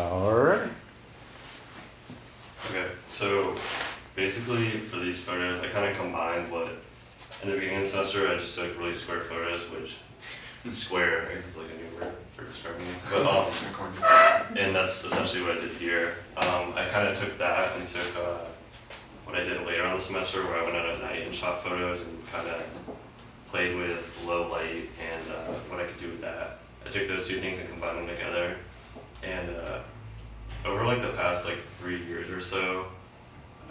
Alright. Okay, so basically for these photos, I kind of combined what in the beginning semester I just took really square photos, which square I guess is like a new word for describing these, but um, and that's essentially what I did here. Um, I kind of took that and took uh, what I did later on the semester, where I went out at night and shot photos and kind of played with low light and uh, what I could do with that. I took those two things and combined them together, and uh, over like the past like three years or so,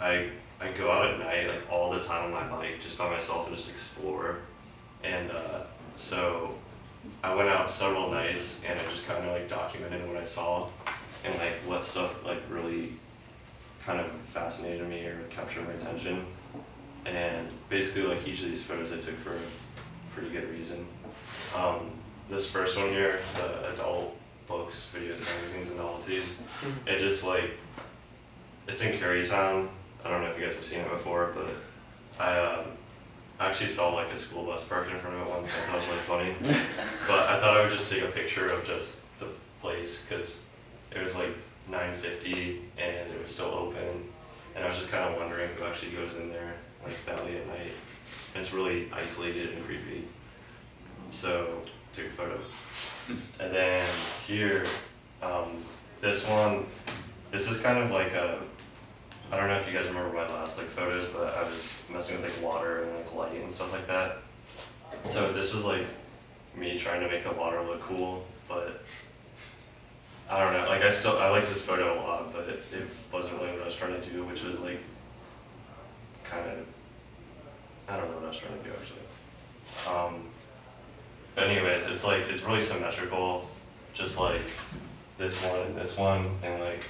I I go out at night like all the time on my bike just by myself and just explore, and uh, so I went out several nights and I just kind of like documented what I saw and like what stuff like really kind of fascinated me or captured my attention, and basically like each of these photos I took for a pretty good reason. Um, this first one here, the adult books, videos, magazines, and novelties. It just like it's in Carytown. I don't know if you guys have seen it before, but I um, actually saw like a school bus parked in front of it once. I thought it was really funny. but I thought I would just take a picture of just the place because it was like 9:50 and it was still open, and I was just kind of wondering who actually goes in there like that late at night. And it's really isolated and creepy. So took a photo. And then here, um, this one, this is kind of like a, I don't know if you guys remember my last like photos, but I was messing with like water and like light and stuff like that. So this was like me trying to make the water look cool, but I don't know, like I still, I like this photo a lot, but it, it wasn't really what I was trying to do, which was like kind of, I don't know what I was trying to do actually. Um, but anyways, it's like it's really symmetrical, just like this one and this one, and like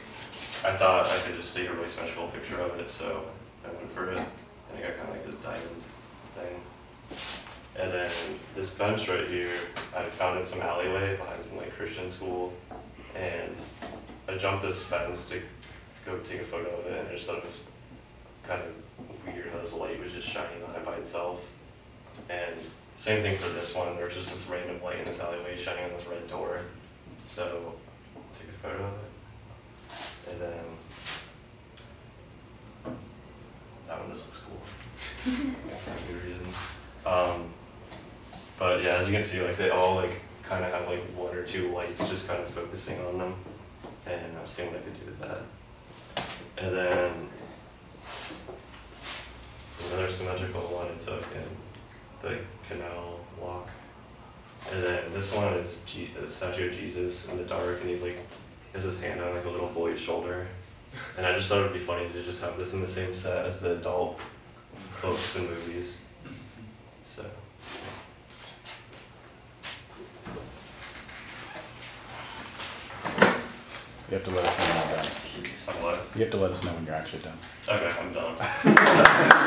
I thought I could just take a really symmetrical picture of it, so I went for it. I I kind of like this diamond thing. And then this bench right here, I found in some alleyway behind some like Christian school, and I jumped this fence to go take a photo of it, and I just thought it was kind of weird how this light was just shining on it by itself. And same thing for this one, there's just this random light in this alleyway shining on this red door. So, take a photo of it. And then, that one just looks cool. for good reason. Um, but yeah, as you can see, like they all like kind of have like one or two lights just kind of focusing on them. And I was seeing what I could do with that. And then, another symmetrical one I took in the canal walk. And then this one is G- a statue of Jesus in the dark, and he's like, he has his hand on like a little boy's shoulder. And I just thought it would be funny to just have this in the same set as the adult books and movies. So. You have to let us know when you're done. Somewhat. You have to let us know when you're actually done. Okay, I'm done.